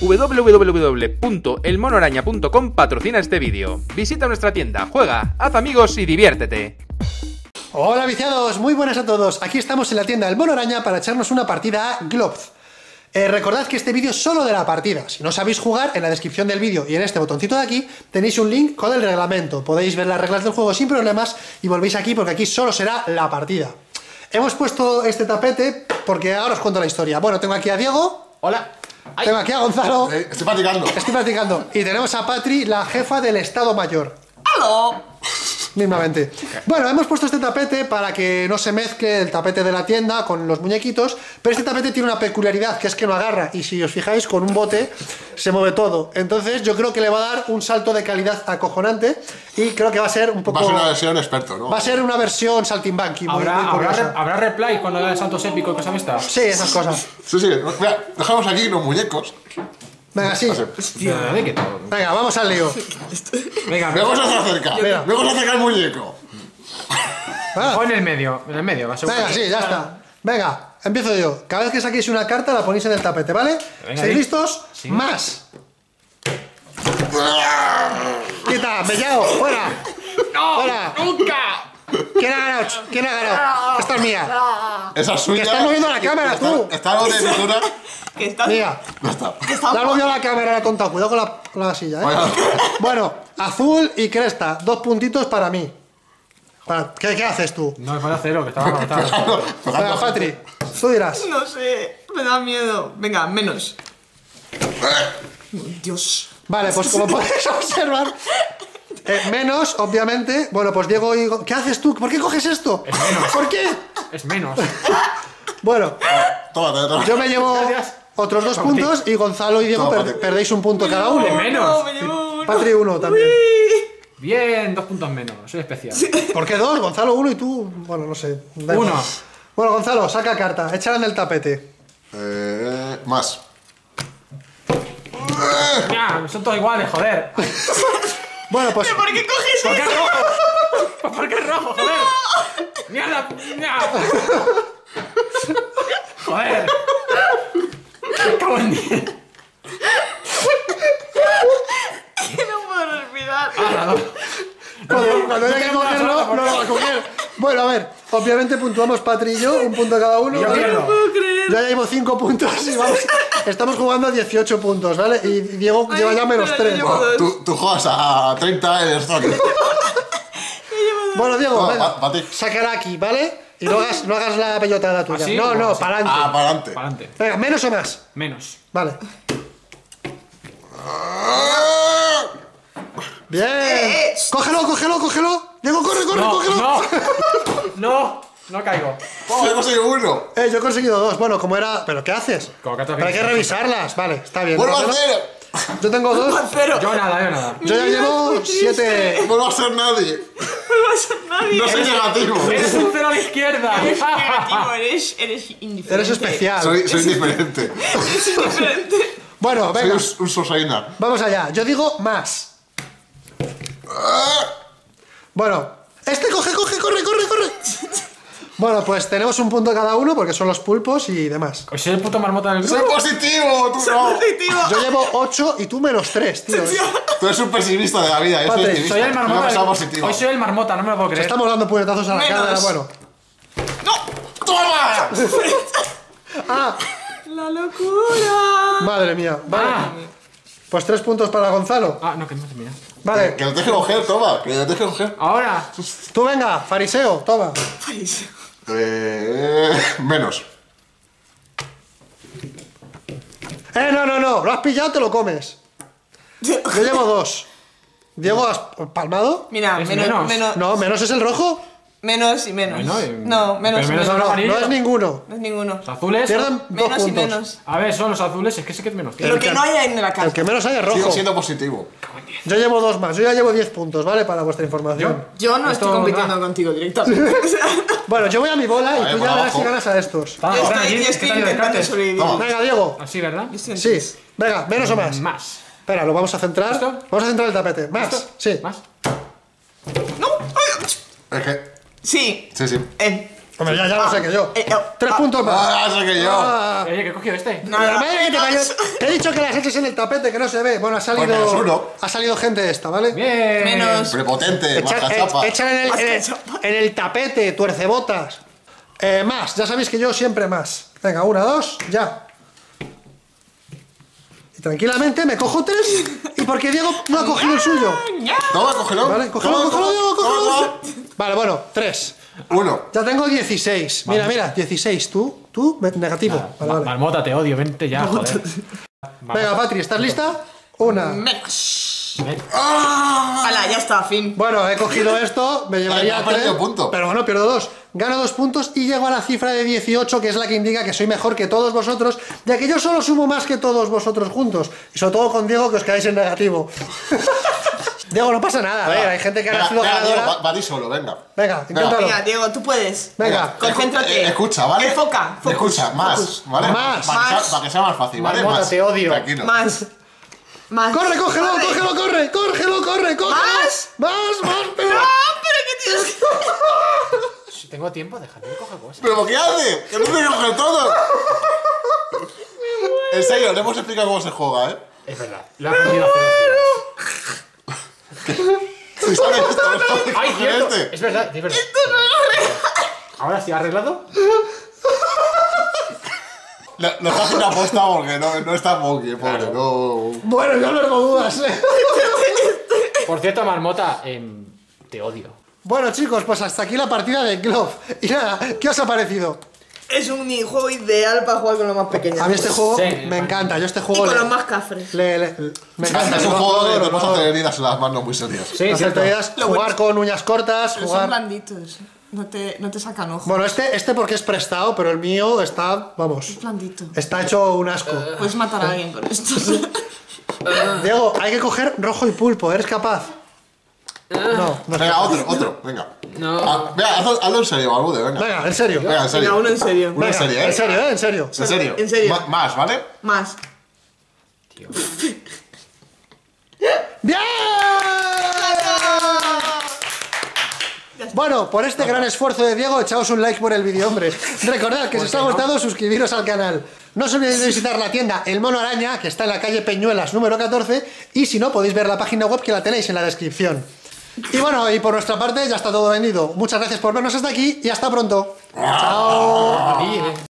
www.elmonoaraña.com patrocina este vídeo. Visita nuestra tienda, juega, haz amigos y diviértete. Hola viciados, muy buenas a todos. Aquí estamos en la tienda del Mono Araña para echarnos una partida a Globz. Eh, recordad que este vídeo es solo de la partida. Si no sabéis jugar, en la descripción del vídeo y en este botoncito de aquí tenéis un link con el reglamento. Podéis ver las reglas del juego sin problemas y volvéis aquí porque aquí solo será la partida. Hemos puesto este tapete porque ahora os cuento la historia. Bueno, tengo aquí a Diego. Hola. Tengo aquí a Gonzalo. Eh, estoy practicando. Estoy practicando. Y tenemos a Patri, la jefa del Estado Mayor. ¡Halo! Mismamente. Bueno, hemos puesto este tapete para que no se mezcle el tapete de la tienda con los muñequitos, pero este tapete tiene una peculiaridad, que es que no agarra, y si os fijáis, con un bote se mueve todo. Entonces yo creo que le va a dar un salto de calidad acojonante, y creo que va a ser un poco... Va a ser una versión experto, ¿no? Va a ser una versión saltimbanqui, muy, ¿Habrá, muy habrá, re- ¿Habrá replay cuando haga saltos épicos y cosas estas? Sí, esas cosas. Sí, sí. Mira, dejamos aquí los muñecos. Venga, sí. A Hostia. Venga, vamos al lío. Venga, Luego se acerca. Mira. Luego se acerca el muñeco. Ah, Pon en el medio, en el medio, va a ser Venga, sí, ya está. Venga, empiezo yo. Cada vez que saquéis una carta la ponéis en el tapete, ¿vale? Venga, ¿Estáis di. listos? Sí. Más. Quita, mellao, fuera. ¡No! Fuera. ¡Nunca! ¿Quién ha ganado? ¿Quién ha ganado? Esta es mía. Esa es suya. Que estás moviendo la cámara, Está- tú. Está algo de pintura. Que está... Mía. Ya está. que está- La has movido la cámara, la tonta. Cuidado con la, con la silla, ¿eh? Bueno, azul y cresta. Dos puntitos para mí. Para- ¿Qué, qué haces tú? No, me falta cero, que estaba conectado. Venga, Patri, tú dirás. No sé, me da miedo. Venga, menos. Dios. Vale, pues como podéis observar, eh, menos, obviamente. Bueno, pues Diego y... ¿Qué haces tú? ¿Por qué coges esto? Es menos. ¿Por qué? Es menos. Bueno, Tómate, tómate. yo me llevo Gracias. otros dos puntos y Gonzalo y Diego Toma, per- Patri. perdéis un punto cada uno. Es menos. No, me llevo uno. Patri uno también. Bien, dos puntos menos. Soy especial. ¿Por qué dos? Gonzalo uno y tú... Bueno, no sé. da igual. Uno. Bueno, Gonzalo, saca carta. Échala en el tapete. Eh, más. Ya, son todos iguales, joder. Bueno, pues... ¿Por qué coges ¿Por qué es rojo? ¿Por qué es rojo, joder? ¡Mierda! ¡Mierda! ¡Joder! Me cago en diez. Que no puedo respirar. Ah, no. Cuando, cuando haya que tengo una cogerlo, sola, por no lo va a coger. Bueno, a ver, obviamente puntuamos Patri y yo, un punto cada uno. Yo ¿vale? pierdo. puedo creer. Yo ya llevo 5 puntos y vamos, estamos jugando a 18 puntos, ¿vale? Y Diego Ay, lleva ya menos espera, 3. yo llevo dos. Tú, tú juegas a 30 en el. Bueno, Diego, No, venga, aquí, ¿vale? Y no hagas, no hagas la pellotada tuya. ¿Así? no, no, Así. para adelante. Ah, para adelante. Para adelante. Venga, menos o más. Menos. Vale. Bien. Cógelo, cógelo, cógelo. Diego, corre, corre, No, cógelo. no. No, no caigo. ¡Oh, he conseguido uno! Eh, yo he conseguido dos. Bueno, como era. ¿Pero qué haces? Como que Pero hay que revisarlas. Vale, está bien. ¡Vuelvo a cero! Yo tengo dos. Pero Yo nada, yo nada. Yo ya llevo siete. ¡Vuelvo a ser nadie! no va a ser nadie. No soy negativo. Eres un cero a la izquierda. Eres negativo, eres, eres indiferente. Eres especial. Soy, soy diferente. Eres indiferente. Bueno, Soy venga. un, un Sosaina. Vamos allá. Yo digo más. Bueno, este coge, coge, corre, corre. Bueno, pues tenemos un punto cada uno porque son los pulpos y demás. Pues soy el puto marmota del ¡Soy grupo. positivo! ¡Tú no! Positivo. Yo llevo 8 y tú menos 3, tío. Tú eres un pesimista de la vida. Yo soy Patrick, optimista. Soy el marmota. he del- positivo. Hoy soy el marmota, no me lo puedo creer. Estamos dando puñetazos a la Menos. cara. Bueno. ¡No! ¡Toma! Ah, ¡La locura! madre mía. Vale. Ah, Pues 3 puntos para Gonzalo. ah, no, que no termina. Vale. Que no te deje coger, toma. Que no te deje coger. Ahora. Tú venga, fariseo, toma. Eh, menos. Eh, no, no, no. Lo has pillado, te lo comes. Yo llevo 2. Diego, ¿has palmado? Mira, Es menos, menos. menos, No, menos es el rojo. Menos y menos. Bueno, y- no, menos pero y menos menos. No, es ninguno. No es ninguno. Los azules. Pierden dos Menos y puntos. menos. A ver, son los azules, es que sé que es menos. que- Lo que no haya en la El casa. que menos hay es rojo. Sigo siendo positivo. Yo llevo dos más. Yo ya llevo 10 puntos, ¿vale? Para vuestra información. Yo no Esto estoy compitiendo contigo directamente. O sea, Bueno, yo voy a mi bola y Vale, tú por ya verás abajo. si ganas a estos. Está- yo está estoy, yo ¿qué estoy intentando descartes? sobrevivir. Toma. Venga, Diego. Así, ¿verdad? Yo estoy en Sí. Venga, menos o más. Más. Espera, lo vamos a centrar. ¿Esto? Vamos a centrar el tapete. Más. ¿Esto? Sí. Más. ¡No! ¡Ay! Es que. Sí. Sí, sí. Eh. Hombre, ya, ya lo sé que yo. Eh, eh, Tres ah, puntos más. Ah, sé que yo. Ah. Oye, ¿qué cogió este? No, La no, madre que te cayó. menos. Te he dicho que las eches en el tapete, que no se ve. Bueno, ha Pues menos salido. uno. Ha salido gente esta, ¿vale? Bien. Menos. Prepotente, Echa- mascachapa. e- Echan en el, en, el, en el tapete, tuercebotas. Eh, más, ya sabéis que yo siempre más. Venga, una, dos, ya. Y tranquilamente me cojo tres. Y porque Diego no ha cogido el suyo. Toma, cógelo. Vale, cógelo, cógelo, Diego. Vale, bueno, tres. Uno. Ya tengo 16. Mira, mira, 16. Tú, tú, negativo. Vale, vale. Marmota, te odio, vente ya, joder. Venga, Patri, ¿estás lista? Una. Ven. Hala, ya está, fin. Bueno, he cogido esto, me llevaría has perdido tres, punto. pero bueno, pierdo dos. Gano dos puntos y llego a la cifra de 18, que es la que indica que soy mejor que todos vosotros, ya que yo solo sumo más que todos vosotros juntos. Y sobre todo con Diego, que os quedáis en negativo. Diego, no pasa nada, a ver, hay gente que ha Venga, nacido venga, Diego, ganadora. va, va a ti solo, venga. Venga, inténtalo. Venga, Diego, tú puedes. Venga, Concéntrate. Eh, Escucha, ¿vale? Enfoca, focus, Escucha, más, focus. ¿vale? Más. Para, que Más. sea, para que sea más fácil, ¿vale? Marmota, más. te odio. Tranquilo. Más. Más. corre, cógelo, Corre. cógelo, corre, cógelo, corre, cógelo. Más. Más, más, pero- Ah, pero que tienes que. Si tengo tiempo, déjame que coja cosas. ¿Pero qué hace? ¡Que no que coger todo! En serio, le hemos explicado cómo se juega, ¿eh? Es verdad, lo he aprendido hace dos ¡Ay, cierto! este. Es verdad, es verdad. Ahora sí, arreglado. Lo, lo está haciendo aposta porque no, no está monkey, pobre, no... Bueno, yo no tengo dudas, eh. Por cierto, Marmota, em, te odio. Bueno, chicos, pues hasta aquí la partida de Glove. Y nada, ¿qué os ha parecido? Es un juego ideal para jugar con los más pequeños. A mí este juego Sí, me encanta. Yo este Y juego con le- los más cafres. le- le- me encanta. Es un juego de que vas lo a tener heridas en las manos muy serias. Sí, teorías, Lo jugar bueno- con uñas cortas, Pero son blanditos. No te, no te sacan ojo. Bueno, este, este porque es prestado, pero el mío está, vamos, Blandito. está hecho un asco. Puedes matar a alguien con esto. Diego, hay que coger rojo y pulpo, ¿eres capaz? No, no Venga, otro, otro, venga. No. Ah, venga, hazlo, hazlo en serio, Balbude, venga. Venga, en serio. Venga, en serio. Venga, uno en serio. Uno en Venga, serio, ¿eh? En serio, ¿eh? En serio. En serio. En serio. Ma- más, ¿vale? Más. ¡Bien! Bueno, por este gran esfuerzo de Diego, echaos un like por el vídeo, hombre. Recordad que si os ha gustado, suscribiros al canal. No os olvidéis de visitar la tienda El Mono Araña, que está en la calle Peñuelas número 14, y si no, podéis ver la página web que la tenéis en la descripción. Y bueno, y por nuestra parte ya está todo vendido. Muchas gracias por vernos hasta aquí y hasta pronto. Chao. A ti, eh.